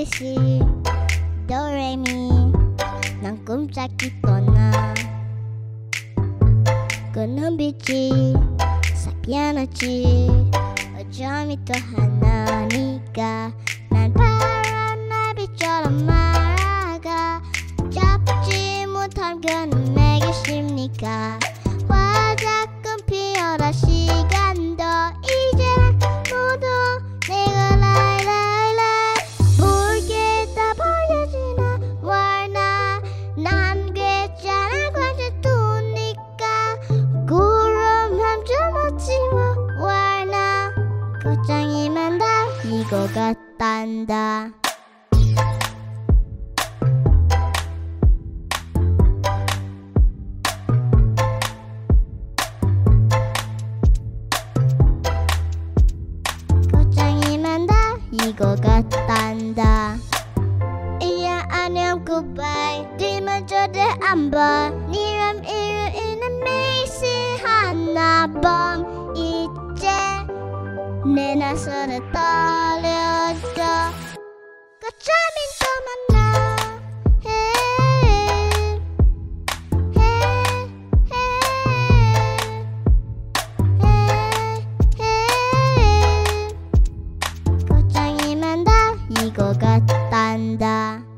ABC 도레미 난 꿈짝이 떠나 그 눈빛이 사피아노지 어쩜 이 또 하나니까. 난 파란 나비처럼 말아가. 잡지 못한 그는 내게 십니까 이거 같단다. 고장이면 다 이거 같단다. 이야 안녕 굿바이 뒤만 절대 안봐 니람 이름 있는 메이스 하나밤 이제 내 나 선을 떨려져 꽃잠인 또 만나. 이거 같단다.